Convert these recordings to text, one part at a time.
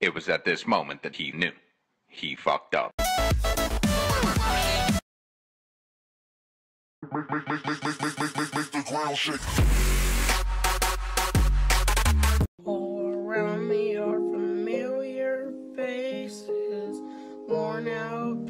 It was at this moment that he knew. He fucked up. All around me are familiar faces, worn out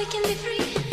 we can be free.